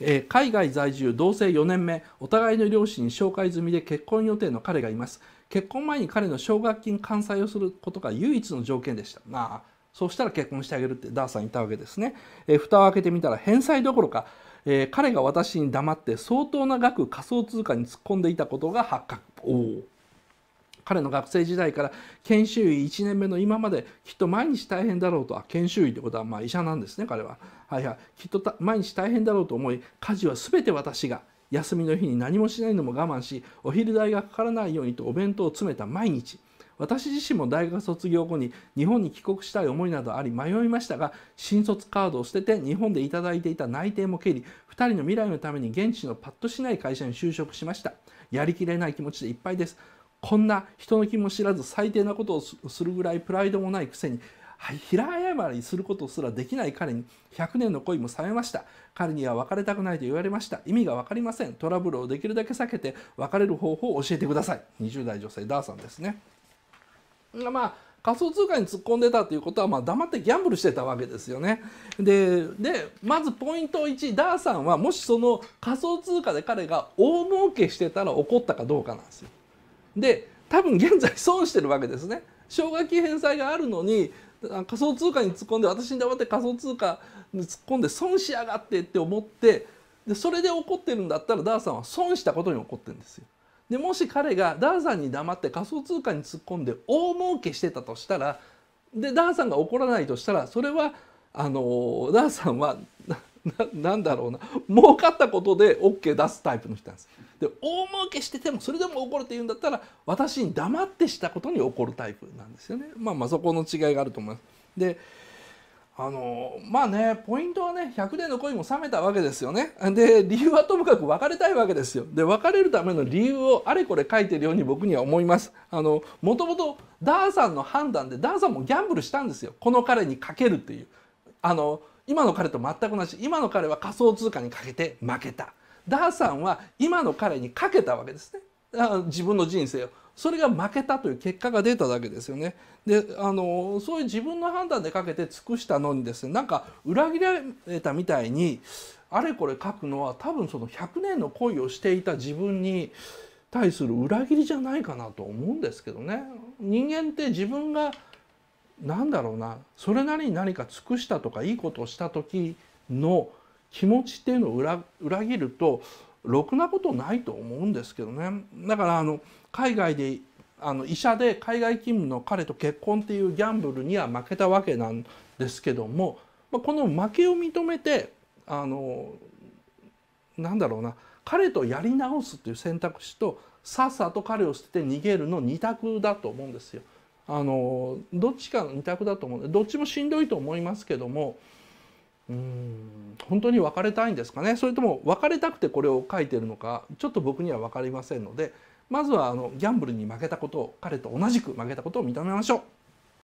えー、海外在住同棲4年目お互いの両親に紹介済みで結婚予定の彼がいます。結婚前に彼の奨学金完済をすることが唯一の条件でした。まあそうしたら結婚してあげるってダーさん言ったわけですね、えー、蓋を開けてみたら返済どころか、えー、彼が私に黙って相当な額仮想通貨に突っ込んでいたことが発覚。おお彼の学生時代から研修医1年目の今まできっと毎日大変だろうと。研修医ってことはまあ医者なんですね彼は。はいはい、きっと毎日大変だろうと思い家事は全て私が休みの日に何もしないのも我慢しお昼代がかからないようにとお弁当を詰めた毎日。私自身も大学卒業後に日本に帰国したい思いなどあり迷いましたが新卒カードを捨てて日本で頂いていた内定も蹴り2人の未来のために現地のパッとしない会社に就職しました。やりきれない気持ちでいっぱいです。こんな人の気も知らず最低なことをするぐらいプライドもないくせに平謝りすることすらできない彼に100年の恋も冷めました。彼には別れたくないと言われました。意味が分かりません。トラブルをできるだけ避けて別れる方法を教えてください。20代女性ダーさんですね。まあ仮想通貨に突っ込んでたということはまあ黙ってギャンブルしてたわけですよね。でまずポイント1ダーさんはもしその仮想通貨で彼が大儲けしてたら怒ったかどうかなんですよ。で多分現在損してるわけですね。奨学金返済があるのに仮想通貨に突っ込んで私に黙って仮想通貨に突っ込んで損しやがってって思ってでそれで怒ってるんだったらダーさんは損したことに怒ってるんですよ。でもし彼がダーさんに黙って仮想通貨に突っ込んで大儲けしてたとしたらでダーさんが怒らないとしたらそれはあのダーさんは なんだろうな儲かったことで OK 出すタイプの人なんです。で大儲けしててもそれでも怒るって言うんだったら私に黙ってしたことに怒るタイプなんですよね。まあまあそこの違いがあると思います。であのまあねポイントはね100年の恋も冷めたわけですよね。で理由はともかく別れたいわけですよ。で別れるための理由をあれこれ書いてるように僕には思います。あのもともとダーさんの判断でダーさんもギャンブルしたんですよ。この彼にかけるっていう。あの今の彼と全く同じ今の彼は仮想通貨にかけて負けた。ダーさんは今の彼にかけたわけですね。自分の人生をそれが負けたという結果が出ただけですよね。であのそういう自分の判断でかけて尽くしたのにですねなんか裏切られたみたいにあれこれ書くのは多分その100年の恋をしていた自分に対する裏切りじゃないかなと思うんですけどね。人間って自分がなんだろうな。それなりに何か尽くしたとかいいことをした時の気持ちっていうのを裏裏切るとろくなことないと思うんですけどね。だからあの海外であの医者で海外勤務の彼と結婚っていうギャンブルには負けたわけなんですけどもまあこの負けを認めてあのなんだろうな。彼とやり直すっていう選択肢とさっさと彼を捨てて逃げるの2択だと思うんですよ。あのどっちかの2択だと思うどっちもしんどいと思いますけどもうん本当に別れたいんですかねそれとも別れたくてこれを書いてるのかちょっと僕には分かりませんのでまずはあのギャンブルに負けたことを彼と同じく負けたことを認めましょう。